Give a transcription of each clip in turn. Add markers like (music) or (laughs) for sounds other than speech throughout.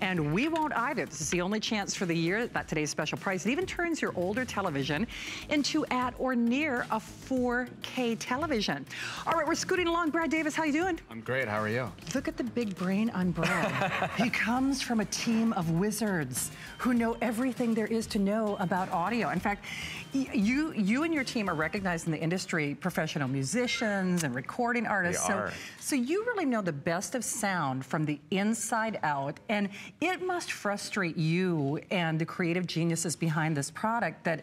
And we won't either. This is the only chance for the year that today's special price. It even turns your older television into at or near a 4K television. All right, we're scooting along. Brad Davis, how you doing? I'm great, how are you? Look at the big brain on Brad. (laughs) he comes from a team of wizards who know everything there is to know about audio. In fact, you you and your team are recognized in the industry, professional musicians and recording artists. Are. So, so you really know the best of sound from the inside out, and it must frustrate you and the creative geniuses behind this product that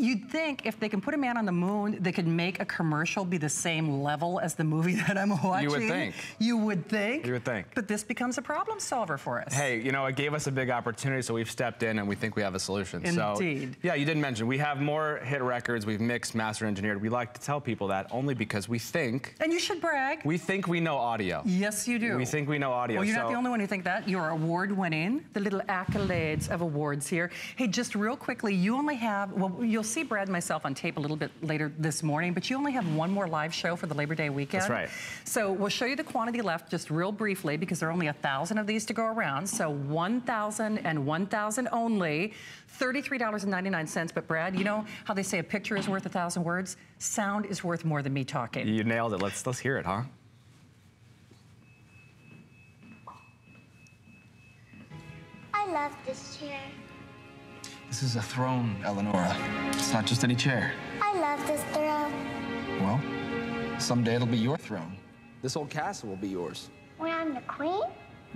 You'd think if they can put a man on the moon, they could make a commercial be the same level as the movie (laughs) that I'm watching. You would think. You would think. You would think. But this becomes a problem solver for us. Hey, you know, it gave us a big opportunity, so we've stepped in and we think we have a solution. Indeed. So, yeah, you didn't mention, we have more hit records, we've mixed, master engineered. We like to tell people that only because we think. And you should brag. We think we know audio. Yes, you do. We think we know audio. Well, you're so. not the only one who think that. You're award winning, the little accolades of awards here. Hey, just real quickly, you only have, well, you'll see Brad and myself on tape a little bit later this morning, but you only have one more live show for the Labor Day weekend. That's right. So we'll show you the quantity left just real briefly because there are only a thousand of these to go around. So 1,000 and 1,000 only, $33.99. But Brad, you know how they say a picture is worth a thousand words? Sound is worth more than me talking. You nailed it. Let's let's hear it, huh? I love this chair. This is a throne, Eleonora. It's not just any chair. I love this throne. Well, someday it'll be your throne. This old castle will be yours. When I'm the queen?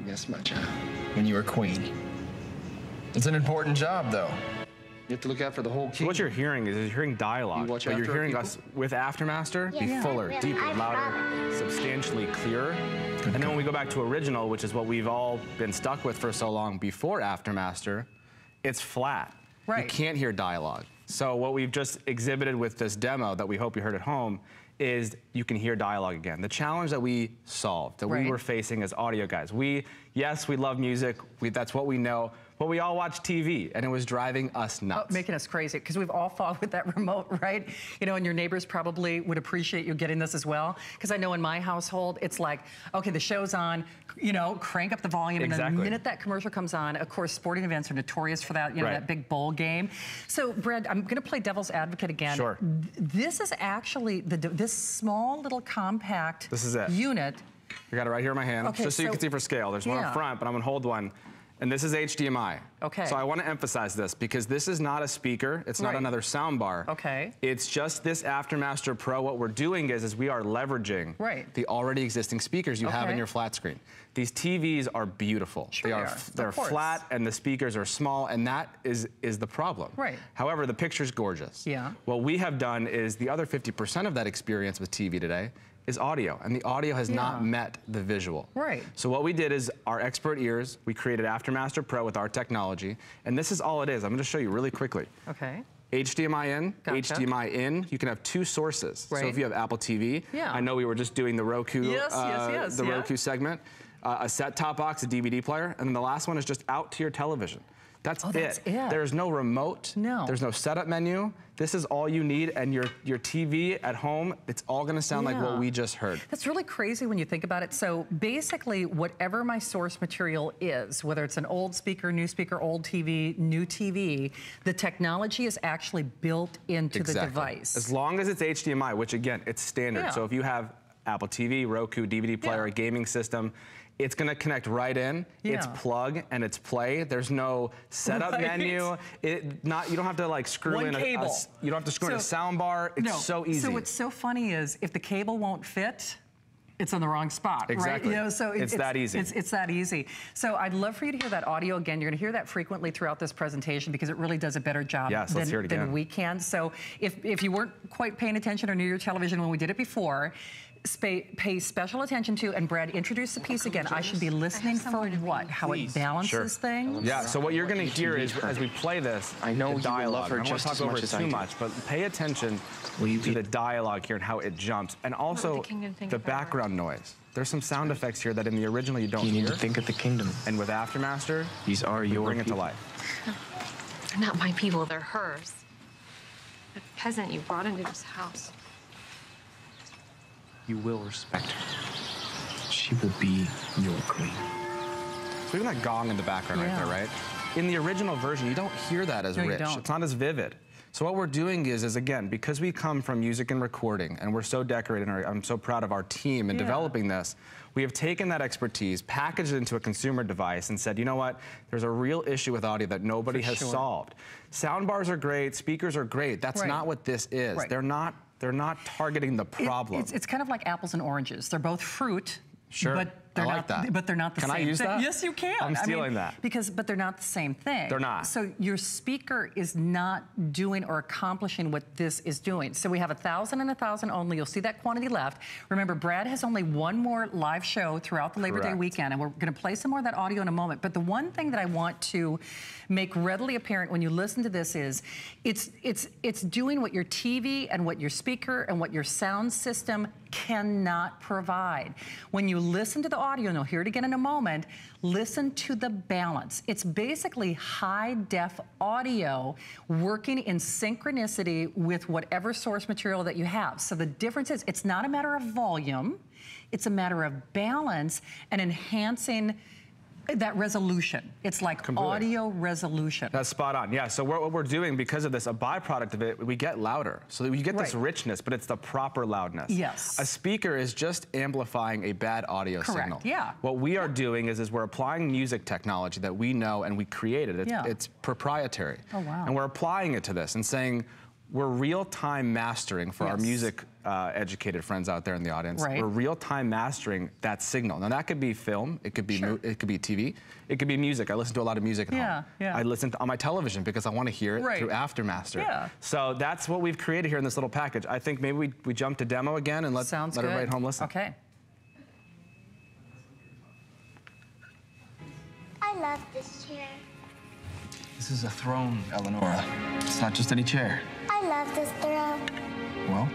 Yes, my child. When you are queen. It's an important job, though. You have to look out for the whole So kingdom. what you're hearing is you're hearing dialogue, You watch but you're hearing people? us with Aftermaster be Yeah. fuller, Yeah. deeper, I louder, promise. substantially clearer. And then when we go back to original, which is what we've all been stuck with for so long before Aftermaster, it's flat. You can't hear dialogue. So what we've just exhibited with this demo that we hope you heard at home is you can hear dialogue again. The challenge that we solved, that we were facing as audio guys. We, yes, we love music. We, that's what we know. But we all watch TV, and it was driving us Oh, nuts. making us crazy because we've all fought with that (laughs) remote, right? You know, and your neighbors probably would appreciate you getting this as well. Because I know in my household, it's like, okay, the show's on, you know, crank up the volume, and Exactly. the minute that commercial comes on, of course, sporting events are notorious for that, you know, Right. that big bowl game. So, Brad, I'm going to play devil's advocate again. Sure. This is actually the this small little compact This is it. unit. I got it right here in my hand, Okay, just so, you can see for scale. There's one Yeah. up front, but I'm gonna hold one. And this is HDMI. Okay. So I wanna emphasize this because this is not a speaker. It's not Right. another sound bar. Okay. It's just this Aftermaster Pro. What we're doing is, is we are leveraging Right. the already existing speakers you have in your flat screen. These TVs are beautiful. Sure they are. are. They're flat and the speakers are small, and that is is the problem. Right. However, the picture's gorgeous. Yeah. What we have done is the other 50% of that experience with TV today is audio, and the audio has Yeah. not met the visual. Right. So what we did is our expert ears, we created Aftermaster Pro with our technology, and this is all it is. I'm gonna show you really quickly. Okay. HDMI in, Gotcha. HDMI in. You can have two sources. Right. So if you have Apple TV, Yeah. I know we were just doing the Roku, Yes, yes, uh, yes, the yeah. Roku segment, uh, a set-top box, a DVD player, and then the last one is just out to your television. That's, Oh, that's it. There's no remote. No. There's no setup menu. This is all you need, and your your TV at home, it's all gonna sound like what we just heard. That's really crazy when you think about it. So basically, whatever my source material is, whether it's an old speaker, new speaker, old TV, new TV, the technology is actually built into the device. As long as it's HDMI, which again, it's standard. Yeah. So if you have Apple TV, Roku, DVD player, Yeah. a gaming system, it's gonna connect right in. It's plug and it's play. There's no setup (laughs) Right. menu. It not you don't have to like screw One in a- a, you don't have to screw in a sound bar. It's no. so easy. So what's so funny is if the cable won't fit, it's in the wrong spot, right? Exactly. You know, so It's that easy. It's, it's that easy. So I'd love for you to hear that audio again. You're going to hear that frequently throughout this presentation because it really does a better job Yes, than, let's hear it than we can. So if, if you weren't quite paying attention or near your television when we did it before, pay special attention to, and Brad, introduce the piece again. I should be listening for what? How it balances Sure. things? Yeah, so what you're gonna hear is as we play this, I know the you will dialogue. love her I don't want just to as talk over much it as I too much, but pay attention to the dialogue here and how it jumps, and also the the if I were- background noise. There's some sound effects here that in the original you don't You need to think of the kingdom. and with Aftermaster, These are we your bring it to life. They're not my people, they're hers. The peasant you brought into this house. You will respect her. She will be your queen. Look at that gong in the background right there, right? In the original version, you don't hear that as No, you rich. don't. It's not as vivid. So what we're doing is, is again, because we come from music and recording, and we're so decorated, and I'm so proud of our team in Yeah. developing this, we have taken that expertise, packaged it into a consumer device, and said, you know what? There's a real issue with audio that nobody For has sure. solved. Sound bars are great, speakers are great. That's Right. not what this is. Right. They're not. They're not targeting the It- problem. it's, it's kind of like apples and oranges. They're both fruit. Sure. But they're I like not, that. But they're not the Can I same use thing. that? Yes, you can. I'm I mean, stealing that. Because, but they're not the same thing. They're not. So your speaker is not doing or accomplishing what this is doing. So we have a thousand and a thousand only. You'll see that quantity left. Remember, Brad has only one more live show throughout the Labor Day weekend, and we're going to play some more of that audio in a moment. But the one thing that I want to make readily apparent when you listen to this is it's it's it's doing what your TV and what your speaker and what your sound system cannot provide. When you listen to the audio, and you'll hear it again in a moment, listen to the balance. It's basically high def audio working in synchronicity with whatever source material that you have. So the difference is it's not a matter of volume, it's a matter of balance and enhancing that resolution. It's like Completely. audio resolution. That's spot on. Yeah. So what, what we're doing because of this, a byproduct of it, we get louder. So you get this Right. richness, but it's the proper loudness. Yes. A speaker is just amplifying a bad audio Correct, signal. yeah. What we are doing is, is we're applying music technology that we know and we created. It's, Yeah. it's proprietary. Oh, wow. And we're applying it to this and saying we're real-time mastering for our music uh, educated friends out there in the audience. Right. We're real-time mastering that signal. Now that could be film, it could be mo- it could be TV, it could be music. I listen to a lot of music at Yeah, home. yeah. I listen to, on my television because I want to hear it Right. through AfterMaster. Yeah. So that's what we've created here in this little package. I think maybe we, we jump to demo again and let, Sounds let good. everybody at home listen. Okay. I love this chair. This is a throne, Eleonora. It's not just any chair. I love this throne. Well,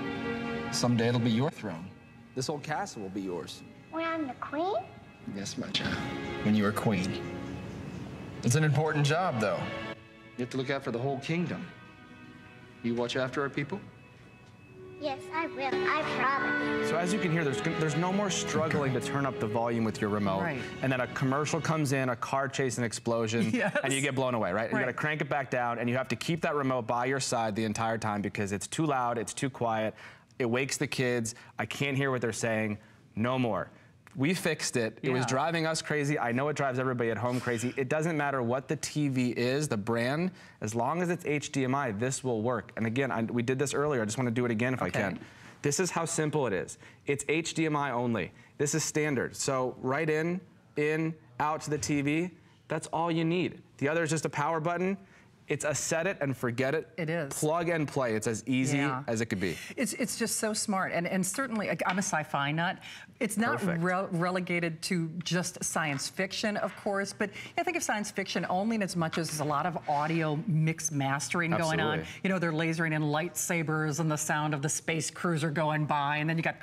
someday it'll be your throne. This old castle will be yours. When I'm the queen? Yes, my child. When you are queen. It's an important job, though. You have to look after the whole kingdom. You watch after our people? Yes, I will. I promise. So as you can hear, there's, there's no more struggling to turn up the volume with your remote. Right. And then a commercial comes in, a car chase, an explosion, (laughs) Yes. and you get blown away, right? Right. You gotta crank it back down, and you have to keep that remote by your side the entire time because it's too loud, it's too quiet, it wakes the kids, I can't hear what they're saying, no more. We fixed it. It was driving us crazy. I know it drives everybody at home crazy. It doesn't matter what the TV is, the brand, as long as it's HDMI, this will work. And again, I, we did this earlier. I just want to do it again if I can. This is how simple it is. It's HDMI only. This is standard. So right in, in, out to the TV, that's all you need. The other is just a power button. It's a set it and forget it. It is. Plug and play. It's as easy Yeah. as it could be. It's, it's just so smart. And, and certainly, I'm a sci fi nut. It's not rel- relegated to just science fiction, of course, but I think of science fiction only in as much as there's a lot of audio mix mastering going on. You know, they're lasering in lightsabers and the sound of the space cruiser going by, and then you got.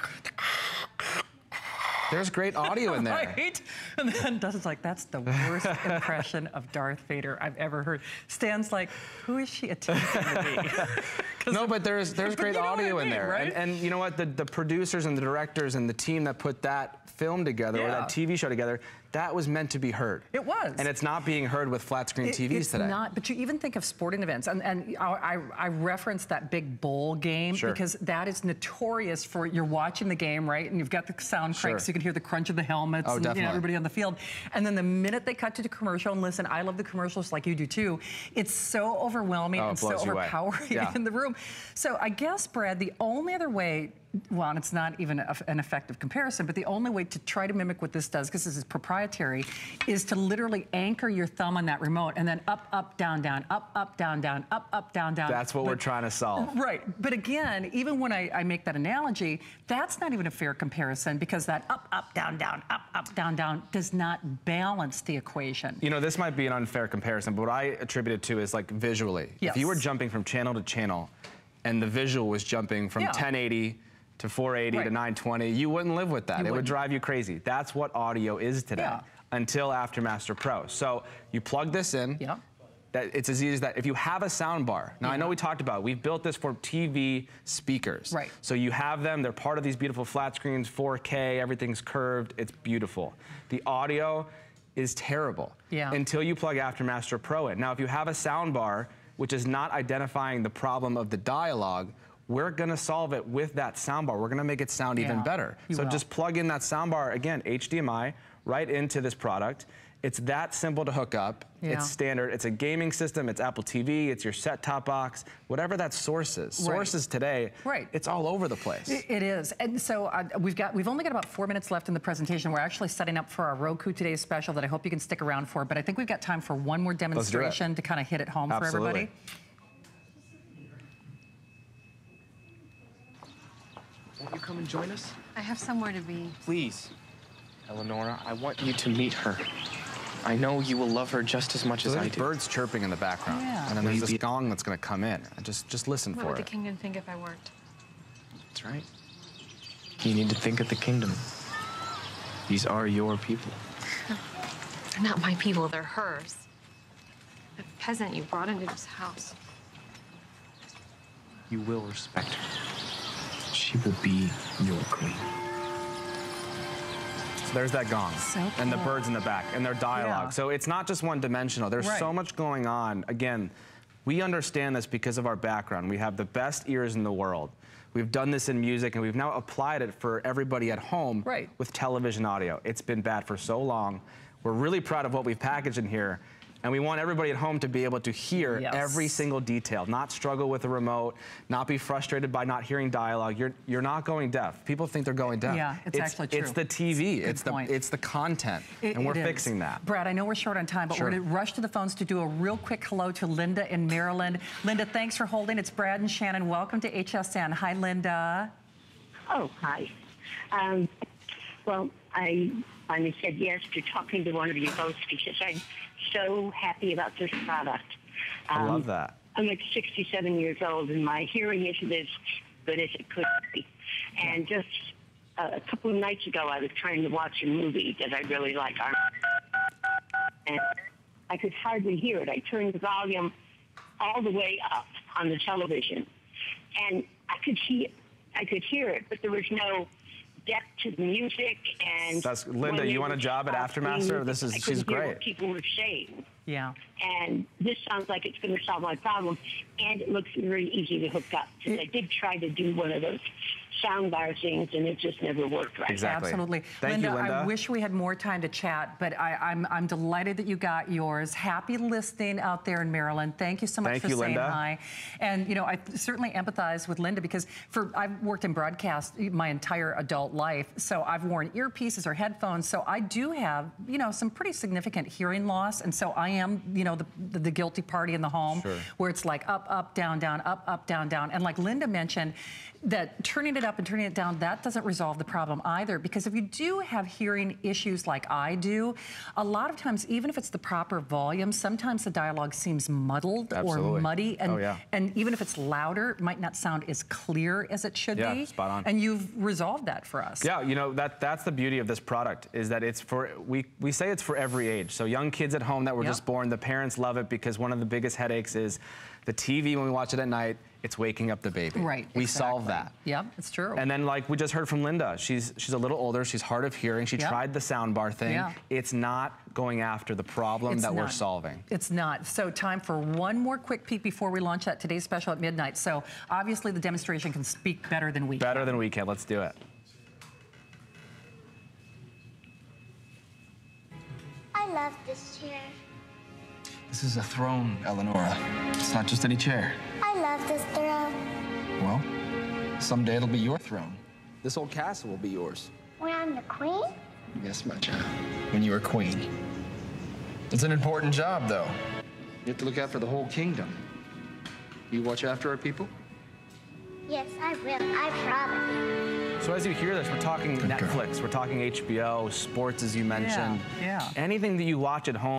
There's great audio in there. (laughs) Right? And then Dustin's like, that's the worst (laughs) impression of Darth Vader I've ever heard. Stan's like, who is she attempting to be? (laughs) No, but there's there's But great you know audio I in there, right? and, and you know what? The, the producers and the directors and the team that put that film together or that TV show together, that was meant to be heard. It was. and it's not being heard with flat screen It- TVs it's today. not, but you even think of sporting events, and, and I, I, referenced that big bowl game Sure. because that is notorious for you're watching the game, right? And you've got the sound Sure. so you can hear the crunch of the helmets Oh, and you know, everybody on the field. And then the minute they cut to the commercial, and listen, I love the commercials like you do too, it's so overwhelming Oh, and so blows you away. overpowering Yeah. (laughs) in the room. So I guess, Brad, the only other way, well, and it's not even a, an effective comparison, but the only way to try to mimic what this does, because this is proprietary, is to literally anchor your thumb on that remote and then up, up, down, down, up, up, down, down, up, up, down, down. That's what we're trying to solve. Right. But again, even when I, I make that analogy, that's not even a fair comparison because that up, up, down, down, up, up, down, down does not balance the equation. You know, this might be an unfair comparison, but what I attribute it to is like visually. If you were jumping from channel to channel and the visual was jumping from Yeah. 1080 to 480 to 920, you wouldn't live with that. You it would wouldn't. drive you crazy. That's what audio is today Yeah. until AfterMaster Pro. So you plug this in. Yeah. That it's as easy as that. If you have a sound bar, now I know we talked about, it, we've built this for TV speakers. Right. So you have them, they're part of these beautiful flat screens, 4K, everything's curved, it's beautiful. The audio, is terrible Yeah. until you plug Aftermaster Pro in. Now, if you have a sound bar which is not identifying the problem of the dialogue, we're gonna solve it with that soundbar. We're gonna make it sound even better. so will. just plug in that soundbar again, HDMI, right into this product. It's that simple to hook up. Yeah. It's standard. It's a gaming system. It's Apple TV. It's your set-top box. Whatever that source is. Right. Sources today. Right. It's all over the place. It it is, and so uh, we've got we've only got about four minutes left in the presentation. We're actually setting up for our Roku Today special that I hope you can stick around for. But I think we've got time for one more demonstration to kind of hit it home for Absolutely. everybody. Won't you come and join us? I have somewhere to be. Please. Eleonora, I want you to meet her. I know you will love her just as much So as I there's do. birds chirping in the background, Yeah. and then there's this gong that's going to come in. And Just, just listen What for would the it. kingdom think if I worked? That's right. You need to think of the kingdom. These are your people. They're (laughs) not my people, they're hers. The peasant you brought into this house. You will respect her. She will be your queen. So there's that gong, So and the birds in the back, and their dialogue. Yeah. So it's not just one-dimensional. There's Right. so much going on. Again, we understand this because of our background. We have the best ears in the world. We've done this in music, and we've now applied it for everybody at home Right. with television audio. It's been bad for so long. We're really proud of what we've packaged in here. And we want everybody at home to be able to hear Yes. every single detail, not struggle with a remote, not be frustrated by not hearing dialogue. You're, you're not going deaf. People think they're going deaf. Yeah, it's actually true. It's the TV. Good it's the it's the content, It- and we're fixing that. Brad, I know we're short on time, but Sure. we're going to rush to the phones to do a real quick hello to Linda in Maryland. Linda, thanks for holding. It's Brad and Shannon. Welcome to HSN. Hi, Linda. Oh, hi. Um, well, I finally said yes to talking to one of you both because I'm so happy about this product. I Um, love that. I'm like 67 years old, and my hearing isn't as good as it could be. And just uh, a couple of nights ago, I was trying to watch a movie that I really like, and I could hardly hear it. I turned the volume all the way up on the television, and I could hear, I could hear it, but there was no depth to the music. And That's- Linda, you want a job at Aftermaster? This is- she's great. People were saying Yeah. and this sounds like it's going to solve my problem. And it looks very easy to hook up. 'Cause I did try to do one of those sound bar things, and it just never worked right. Exactly. Absolutely. Thank Linda, you, Linda. I wish we had more time to chat, but I, I'm, I'm delighted that you got yours. Happy listening out there in Maryland. Thank you so much Thank for you, saying Linda. hi. And, you know, I certainly empathize with Linda because for I've worked in broadcast my entire adult life, so I've worn earpieces or headphones, so I do have, you know, some pretty significant hearing loss, and so I am, you know, the, the, the guilty party in the home Sure. where it's like up, up, down, down, up, up, down, down. And like Linda mentioned, that turning it up and turning it down, that doesn't resolve the problem either. Because if you do have hearing issues like I do, a lot of times, even if it's the proper volume, sometimes the dialogue seems muddled or muddy. And, Oh, yeah. and even if it's louder, it might not sound as clear as it should Yeah, be. spot on. And you've resolved that for us. Yeah, you know that that's the beauty of this product is that it's for we we say it's for every age. So young kids at home that were Yep. just born, the parents love it because one of the biggest headaches is the TV when we watch it at night. It's waking up the baby. Right. We solve that. Yep, it's true. And then, like we just heard from Linda, she's she's a little older. She's hard of hearing. She Yep. tried the soundbar thing. Yeah. It's not going after the problem It's that we're solving. It's not. So time for one more quick peek before we launch that today's special at midnight. So obviously the demonstration can speak better than we Better can. than we can. Let's do it. I love this chair. This is a throne, Eleonora. It's not just any chair. I love this throne. Well, someday it'll be your throne. This old castle will be yours. When I'm the queen? Yes, my child. When you are queen. It's an important job, though. You have to look after the whole kingdom. You watch after our people? Yes, I will. I promise. So as you hear this, we're talking Good girl. Netflix, we're talking HBO, sports, as you mentioned. Yeah, yeah. Anything that you watch at home.